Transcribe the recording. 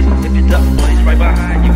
Mississippi duck boys right behind you.